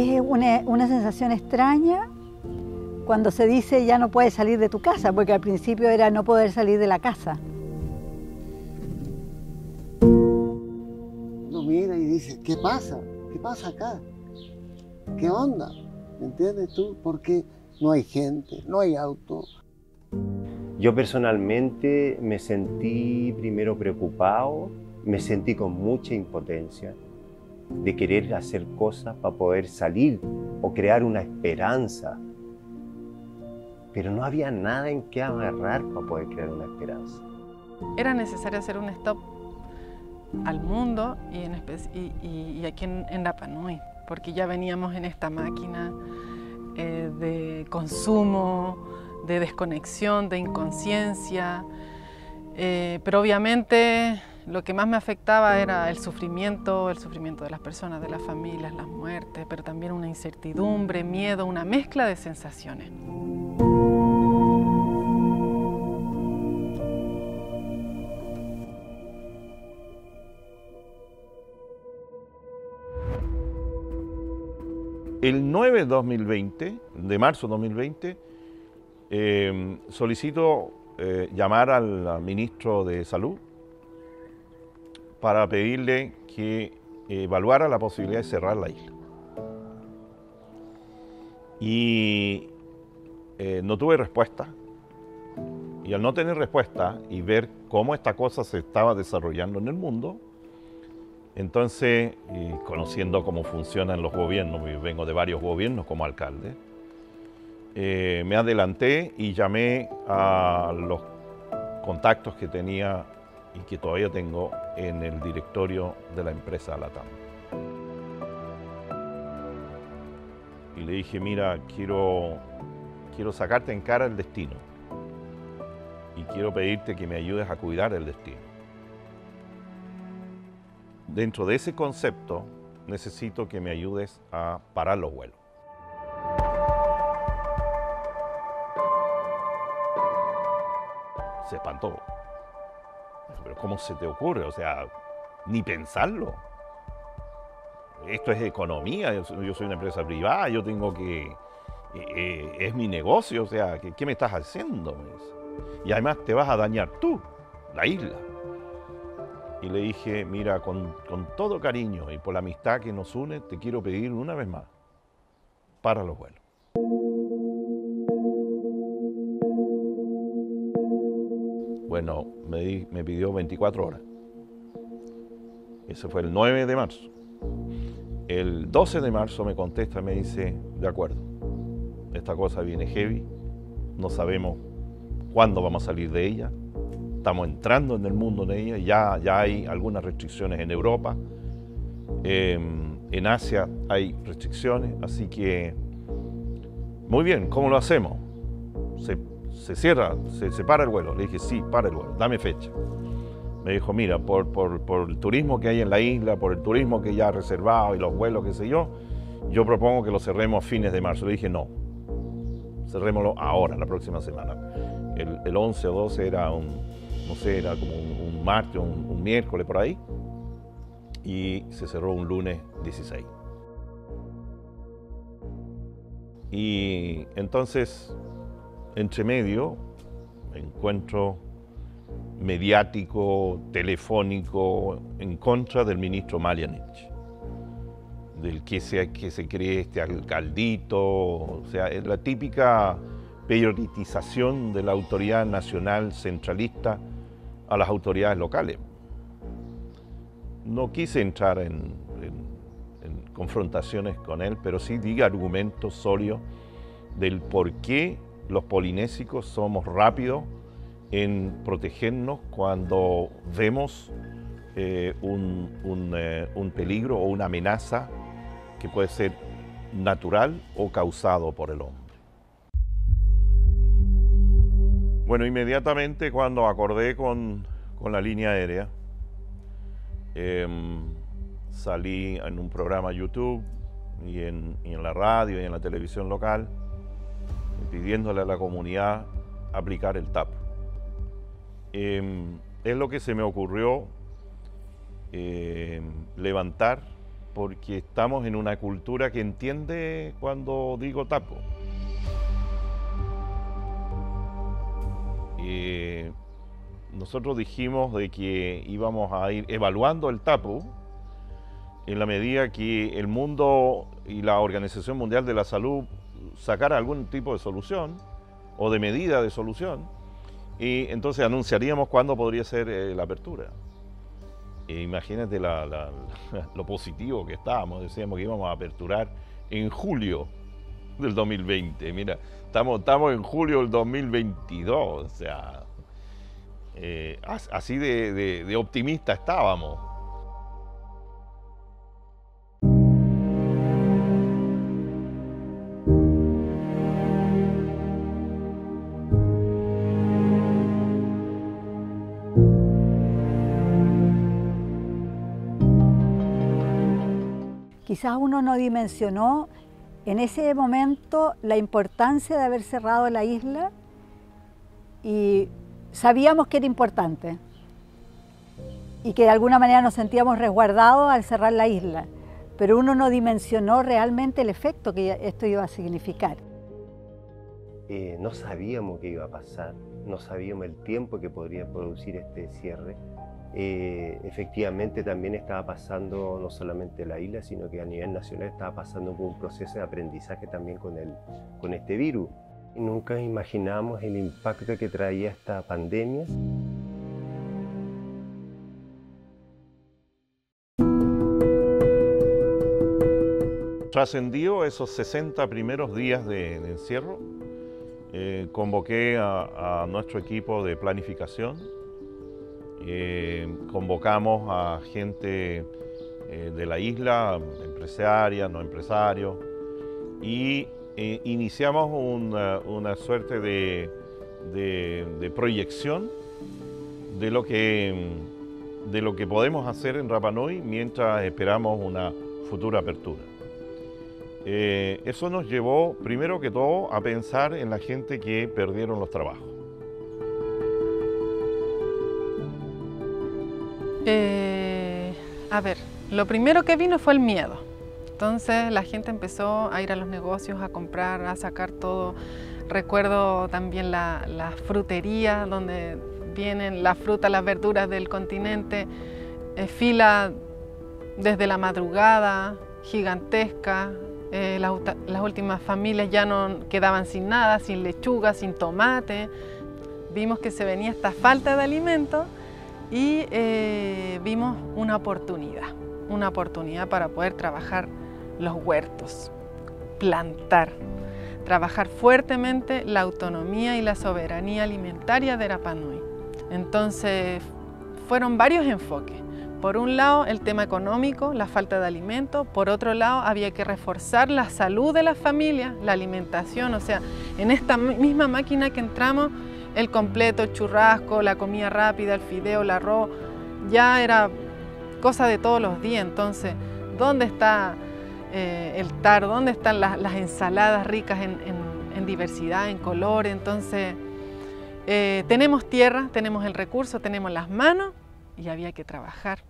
Es una, una sensación extraña cuando se dice ya no puedes salir de tu casa, porque al principio era no poder salir de la casa. Uno mira y dice, ¿qué pasa? ¿Qué pasa acá? ¿Qué onda? ¿Me entiendes tú? Porque no hay gente, no hay auto. Yo personalmente me sentí primero preocupado, me sentí con mucha impotencia de querer hacer cosas para poder salir o crear una esperanza. Pero no había nada en qué agarrar para poder crear una esperanza. Era necesario hacer un stop al mundo y, en y, y, aquí en, en Nui, porque ya veníamos en esta máquina eh, de consumo, de desconexión, de inconsciencia, eh, pero obviamente lo que más me afectaba era el sufrimiento, el sufrimiento de las personas, de las familias, las muertes, pero también una incertidumbre, miedo, una mezcla de sensaciones. El 9 de 2020, de marzo de 2020, eh, solicito eh, llamar al ministro de Salud para pedirle que evaluara la posibilidad de cerrar la isla. Y eh, no tuve respuesta. Y al no tener respuesta y ver cómo esta cosa se estaba desarrollando en el mundo, entonces, conociendo cómo funcionan los gobiernos, vengo de varios gobiernos como alcalde, eh, me adelanté y llamé a los contactos que tenía y que todavía tengo en el directorio de la empresa Latam. Y le dije, mira, quiero, quiero sacarte en cara el destino y quiero pedirte que me ayudes a cuidar el destino dentro de ese concepto necesito que me ayudes a parar los vuelos. Se espantó. Pero ¿cómo se te ocurre? O sea, ni pensarlo. Esto es economía, yo soy una empresa privada, yo tengo que... Eh, eh, es mi negocio, o sea, ¿qué, me estás haciendo? Y además te vas a dañar tú, la isla y le dije, mira, con, todo cariño y por la amistad que nos une, te quiero pedir una vez más, para los vuelos. Bueno, me, pidió 24 horas. Ese fue el 9 de marzo. El 12 de marzo me contesta y me dice, de acuerdo, esta cosa viene heavy, no sabemos cuándo vamos a salir de ella, estamos entrando en el mundo de ella, ya, ya hay algunas restricciones en Europa, em, en Asia hay restricciones, así que muy bien, ¿cómo lo hacemos? Se, cierra, se, se, para el vuelo. Le dije, sí, para el vuelo, dame fecha. Me dijo, mira, por, por, por el turismo que hay en la isla, por el turismo que ya ha reservado y los vuelos, qué sé yo, yo propongo que lo cerremos a fines de marzo. Le dije, no, cerrémoslo ahora, la próxima semana. El, el 11 o 12 era un, no sé, era como un, martes, un, un miércoles por ahí, y se cerró un lunes 16. Y entonces, entre medio, encuentro mediático, telefónico, en contra del ministro Marianich, del que se, que se cree este alcaldito, o sea, es la típica prioritización de la autoridad nacional centralista a las autoridades locales. No quise entrar en, confrontaciones con él, pero sí di argumentos sólidos del por qué los polinésicos somos rápidos en protegernos cuando vemos eh, un, eh, un peligro o una amenaza que puede ser natural o causado por el hombre. Bueno, inmediatamente cuando acordé con, la línea aérea, em, salí en un programa YouTube y en, la radio y en la televisión local pidiéndole a la comunidad aplicar el TAP. Em, es lo que se me ocurrió em, levantar porque estamos en una cultura que entiende cuando digo tapo. Eh, nosotros dijimos de que íbamos a ir evaluando el tapo en la medida que el mundo y la Organización Mundial de la Salud sacara algún tipo de solución o de medida de solución, y entonces anunciaríamos cuándo podría ser eh, la apertura. E imagínate lo positivo que estábamos, decíamos que íbamos a aperturar en julio del 2020. Mira, estamos, estamos en julio del 2022, o sea, eh, así de, de optimista estábamos. Quizás uno no dimensionó en ese momento la importancia de haber cerrado la isla y sabíamos que era importante y que de alguna manera nos sentíamos resguardados al cerrar la isla, pero uno no dimensionó realmente el efecto que esto iba a significar. Eh, no sabíamos qué iba a pasar, no sabíamos el tiempo que podría producir este cierre eh, efectivamente también estaba pasando no solamente la isla, sino que a nivel nacional estaba pasando por un proceso de aprendizaje también con, el, con este virus. Nunca imaginamos el impacto que traía esta pandemia. Trascendió esos 60 primeros días de, encierro, eh, convoqué a nuestro equipo de planificación, eh, convocamos a gente eh, de la isla, empresarias, no empresarios, y eh, iniciamos una, suerte de, proyección de lo, que, de lo que podemos hacer en Rapanui mientras esperamos una futura apertura. eso nos llevó, primero que todo, a pensar en la gente que perdieron los trabajos. Eh, a ver, lo primero que vino fue el miedo. Entonces la gente empezó a ir a los negocios, a comprar, a sacar todo. Recuerdo también la, la frutería donde vienen las frutas, las verduras del continente, eh, fila desde la madrugada, gigantesca. Eh, las, las últimas familias ya no quedaban sin nada, sin lechuga, sin tomate. Vimos que se venía esta falta de alimentos y eh, vimos una oportunidad, una oportunidad para poder trabajar los huertos, plantar, trabajar fuertemente la autonomía y la soberanía alimentaria de Rapanui. Entonces, fueron varios enfoques. Por un lado, el tema económico, la falta de alimentos. Por otro lado, había que reforzar la salud de las familias, la alimentación. O sea, en esta misma máquina que entramos, el completo, el churrasco, la comida rápida, el fideo, el arroz, ya era cosa de todos los días. Entonces, ¿dónde está eh, el tar? ¿Dónde están las, ensaladas ricas en, diversidad, en color? Entonces, eh, tenemos tierra, tenemos el recurso, tenemos las manos y había que trabajar.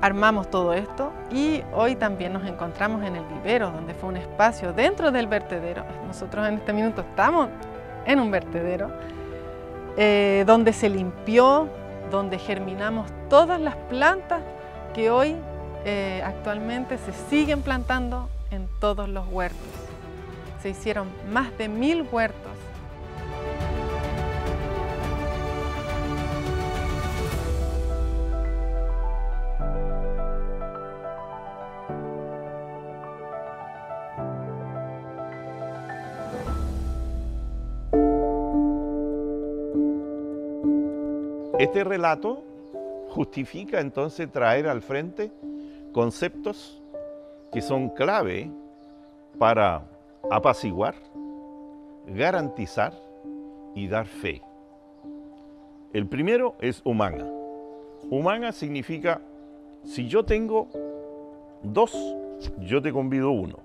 Armamos todo esto y hoy también nos encontramos en el vivero, donde fue un espacio dentro del vertedero. Nosotros en este minuto estamos en un vertedero, eh, donde se limpió, donde germinamos todas las plantas que hoy eh, actualmente se siguen plantando en todos los huertos. Se hicieron más de mil huertos Este relato justifica entonces traer al frente conceptos que son clave para apaciguar, garantizar y dar fe. El primero es humana. Humana significa, si yo tengo dos, yo te convido uno.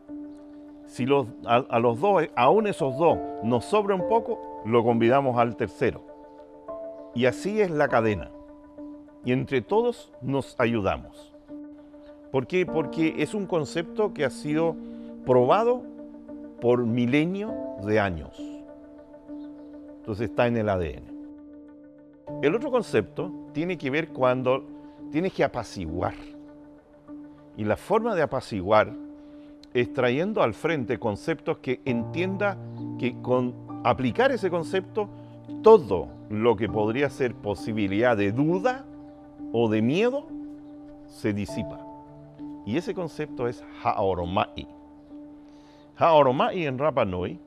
Si los, a, a los dos, aún esos dos, nos sobra un poco, lo convidamos al tercero. Y así es la cadena. Y entre todos nos ayudamos. ¿Por qué? Porque es un concepto que ha sido probado por milenios de años. Entonces está en el ADN. El otro concepto tiene que ver cuando tienes que apaciguar. Y la forma de apaciguar es trayendo al frente conceptos que entienda que con aplicar ese concepto, todo lo que podría ser posibilidad de duda o de miedo se disipa. Y ese concepto es Haoromai. Haoromai en Rapa Nui,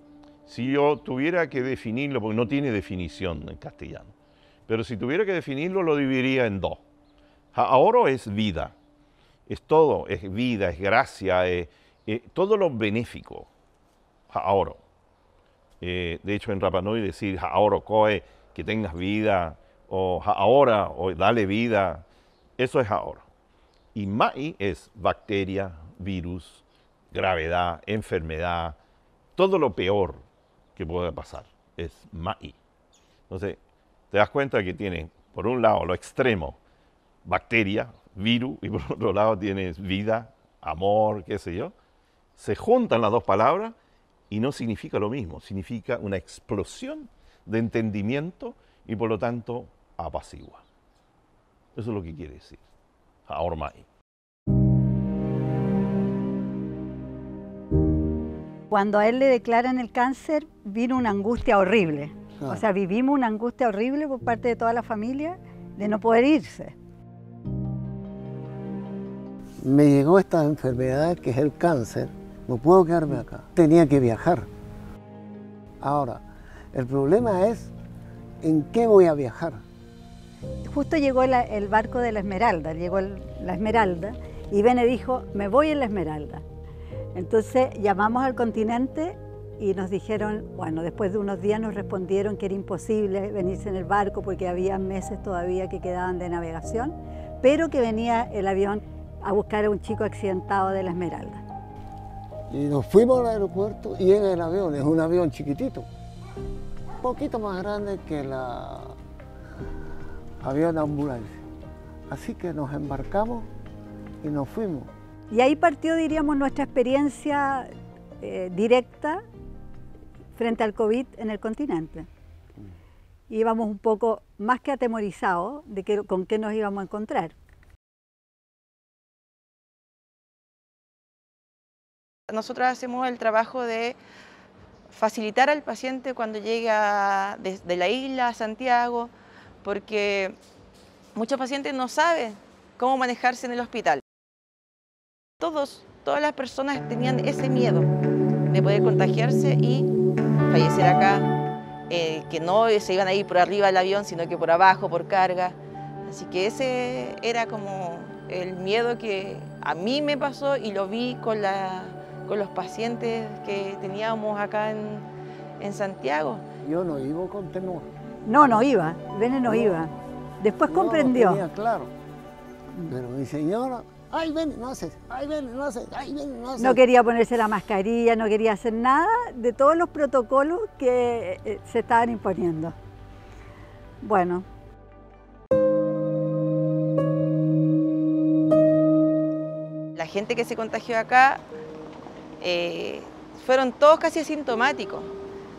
si yo tuviera que definirlo, porque no tiene definición en castellano, pero si tuviera que definirlo lo dividiría en dos. Haoro es vida, es todo, es vida, es gracia, es, todo lo benéfico. Haoro. Eh, de hecho, en Rapanui decir Haoro Koe, que tengas vida, o ahora, o dale vida, eso es ahora. Y Mai es bacteria, virus, gravedad, enfermedad, todo lo peor que pueda pasar es Mai. Entonces, te das cuenta que tiene, por un lado, lo extremo, bacteria, virus, y por otro lado tienes vida, amor, qué sé yo. Se juntan las dos palabras y no significa lo mismo, significa una explosión de entendimiento y por lo tanto apacigua. Eso es lo que quiere decir. Ahormai. Cuando a él le declaran el cáncer, vino una angustia horrible. O sea, vivimos una angustia horrible por parte de toda la familia de no poder irse. Me llegó esta enfermedad que es el cáncer no puedo quedarme acá. Tenía que viajar. Ahora, el problema es en qué voy a viajar. Justo llegó el barco de la Esmeralda, llegó la Esmeralda y Bene dijo, me voy en la Esmeralda. Entonces llamamos al continente y nos dijeron, bueno, después de unos días nos respondieron que era imposible venirse en el barco porque había meses todavía que quedaban de navegación, pero que venía el avión a buscar a un chico accidentado de la Esmeralda. Y nos fuimos al aeropuerto y en el avión, es un avión chiquitito, poquito más grande que la avión ambulancia. Así que nos embarcamos y nos fuimos. Y ahí partió, diríamos, nuestra experiencia eh, directa frente al COVID en el continente. Íbamos un poco más que atemorizados de que, con qué nos íbamos a encontrar. Nosotros hacemos el trabajo de facilitar al paciente cuando llega desde la isla a Santiago, porque muchos pacientes no saben cómo manejarse en el hospital. Todos, todas las personas tenían ese miedo de poder contagiarse y fallecer acá, eh, que no se iban a ir por arriba del avión, sino que por abajo, por carga. Así que ese era como el miedo que a mí me pasó y lo vi con la con los pacientes que teníamos acá en, Santiago. Yo no iba con temor. No, no iba, Bene no, iba. Después comprendió. No claro. Pero mi señora, ay, ven, no haces, ay, ven, no haces, ay, ven, no haces. No quería ponerse la mascarilla, no quería hacer nada de todos los protocolos que eh, se estaban imponiendo. Bueno. La gente que se contagió acá eh, fueron todos casi asintomáticos.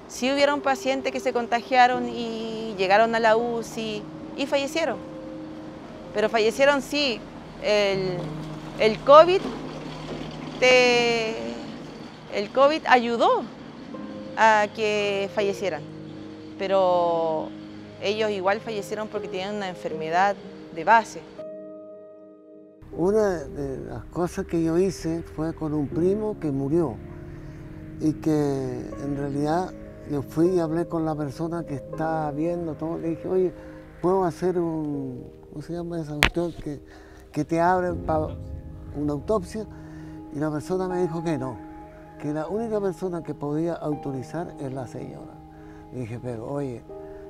Sí hubieron pacientes que se contagiaron y llegaron a la UCI y fallecieron. Pero fallecieron sí. El, el COVID el COVID ayudó a que fallecieran. Pero ellos igual fallecieron porque tenían una enfermedad de base. Una de las cosas que yo hice fue con un primo que murió y que en realidad yo fui y hablé con la persona que está viendo todo, le dije, oye, ¿puedo hacer un, ¿cómo se llama esa cuestión? Que, que te abren para una autopsia. Y la persona me dijo que no, que la única persona que podía autorizar es la señora. Le dije, pero oye,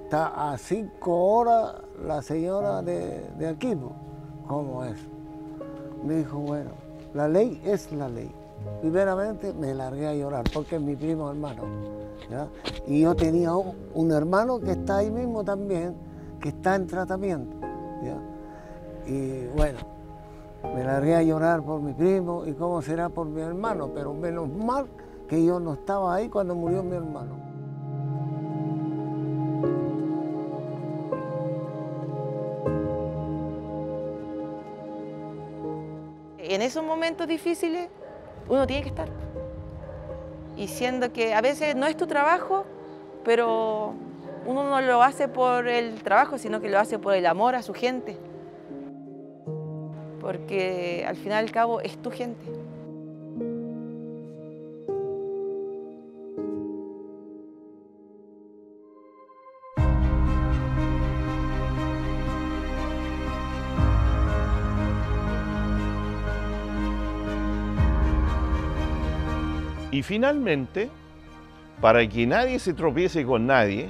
está a cinco horas la señora de, de aquí, ¿cómo es? Me dijo, bueno, la ley es la ley. primeramente me largué a llorar porque es mi primo hermano. Y yo tenía un, hermano que está ahí mismo también, que está en tratamiento. Y bueno, me largué a llorar por mi primo y cómo será por mi hermano, pero menos mal que yo no estaba ahí cuando murió mi hermano. En esos momentos difíciles uno tiene que estar. Y siendo que a veces no es tu trabajo, pero uno no lo hace por el trabajo, sino que lo hace por el amor a su gente. Porque al final y al cabo es tu gente. Y finalmente, para que nadie se tropiece con nadie,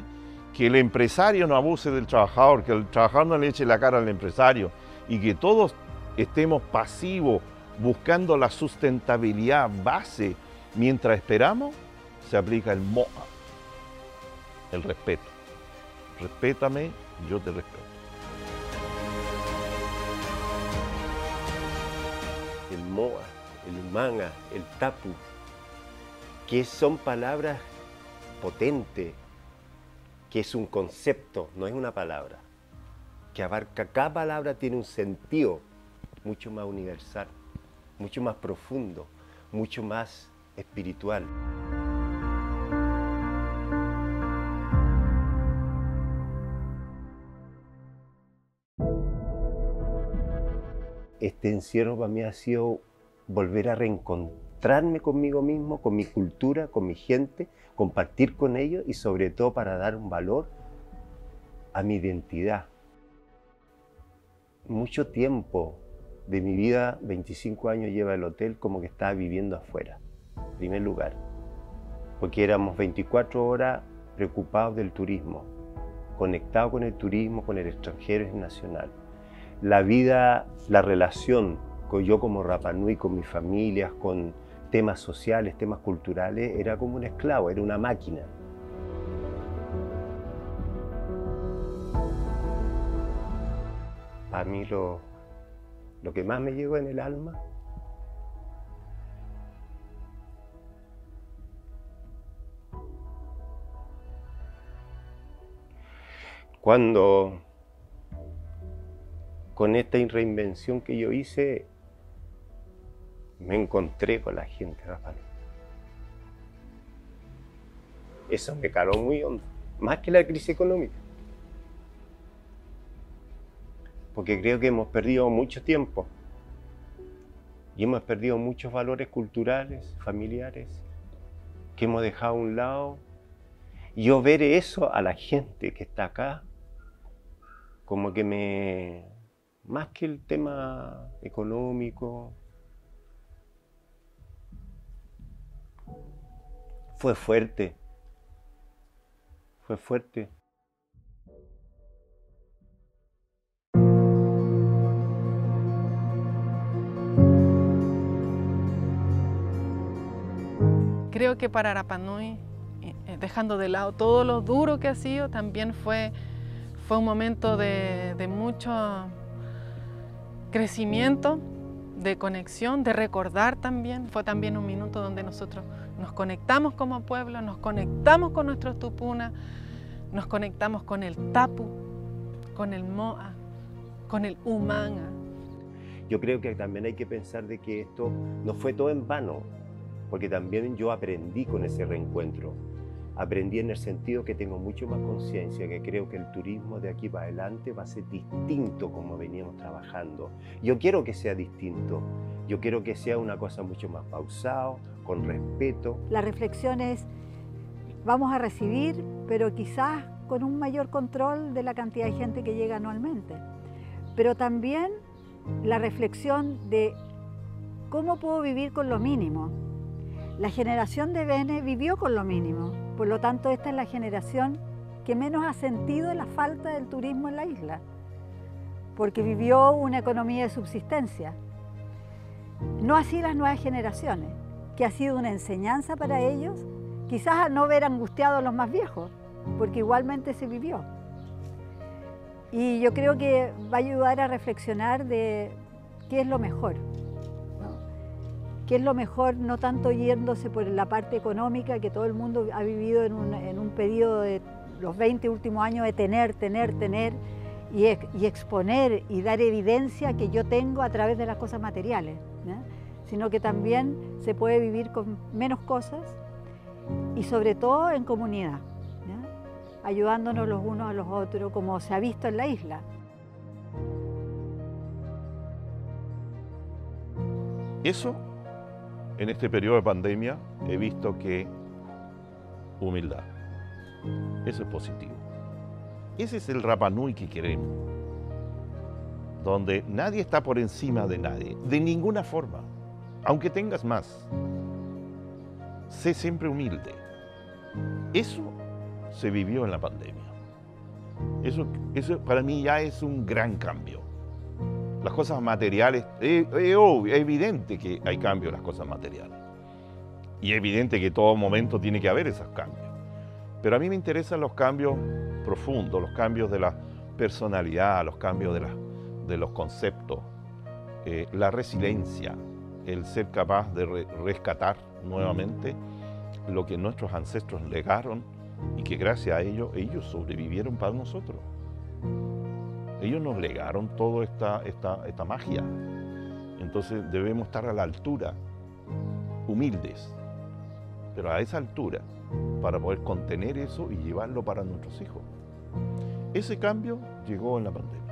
que el empresario no abuse del trabajador, que el trabajador no le eche la cara al empresario y que todos estemos pasivos buscando la sustentabilidad base mientras esperamos, se aplica el MOA, el respeto. Respétame, yo te respeto. El MOA, el manga, el tapu, que son palabras potentes, que es un concepto, no es una palabra, que abarca, cada palabra tiene un sentido mucho más universal, mucho más profundo, mucho más espiritual. Este encierro para mí ha sido volver a reencontrar encontrarme conmigo mismo, con mi cultura, con mi gente, compartir con ellos y sobre todo para dar un valor a mi identidad. Mucho tiempo de mi vida, 25 años lleva el hotel como que estaba viviendo afuera, en primer lugar, porque éramos 24 horas preocupados del turismo, conectados con el turismo, con el extranjero y el nacional. La vida, la relación con yo como Rapanui, con mis familias, con temas sociales, temas culturales, era como un esclavo, era una máquina. Para mí lo, lo que más me llegó en el alma cuando con esta reinvención que yo hice me encontré con la gente, Rafael. Eso me caló muy hondo, más que la crisis económica. Porque creo que hemos perdido mucho tiempo y hemos perdido muchos valores culturales, familiares, que hemos dejado a un lado. Y yo ver eso a la gente que está acá, como que me, más que el tema económico, fue fuerte. Fue fuerte. Creo que para Arapanui, eh, eh, dejando de lado todo lo duro que ha sido, también fue, fue un momento de, de mucho crecimiento, de conexión, de recordar también. Fue también un minuto donde nosotros nos conectamos como pueblo, nos conectamos con nuestros tupunas, nos conectamos con el tapu, con el moa, con el humanga. Yo creo que también hay que pensar de que esto no fue todo en vano, porque también yo aprendí con ese reencuentro. Aprendí en el sentido que tengo mucho más conciencia, que creo que el turismo de aquí para adelante va a ser distinto como veníamos trabajando. Yo quiero que sea distinto, yo quiero que sea una cosa mucho más pausado, con respeto. La reflexión es, vamos a recibir, pero quizás con un mayor control de la cantidad de gente que llega anualmente. Pero también la reflexión de cómo puedo vivir con lo mínimo. La generación de Bene vivió con lo mínimo, por lo tanto esta es la generación que menos ha sentido la falta del turismo en la isla, porque vivió una economía de subsistencia. No así las nuevas generaciones. que ha sido una enseñanza para ellos, quizás a no ver angustiados a los más viejos, porque igualmente se vivió. Y yo creo que va a ayudar a reflexionar de qué es lo mejor. ¿Qué es lo mejor? No tanto yéndose por la parte económica, que todo el mundo ha vivido en un, en un periodo de los 20 últimos años de tener, tener, tener y, y, exponer y dar evidencia que yo tengo a través de las cosas materiales, sino que también se puede vivir con menos cosas y sobre todo en comunidad, ayudándonos los unos a los otros como se ha visto en la isla. Eso, en este periodo de pandemia, he visto que humildad. Eso es positivo. Ese es el Rapanui que queremos, donde nadie está por encima de nadie, de ninguna forma, aunque tengas más. Sé siempre humilde. Eso se vivió en la pandemia. Eso, eso para mí ya es un gran cambio. Las cosas materiales, es, evidente que hay cambios en las cosas materiales. Y es evidente que todo momento tiene que haber esos cambios. Pero a mí me interesan los cambios profundos, los cambios de la personalidad, los cambios de, de los conceptos, eh, la resiliencia, el ser capaz de rescatar nuevamente lo que nuestros ancestros legaron y que gracias a ellos ellos sobrevivieron para nosotros. Ellos nos legaron toda esta, esta, esta magia. Entonces debemos estar a la altura, humildes, pero a esa altura para poder contener eso y llevarlo para nuestros hijos. Ese cambio llegó en la pandemia.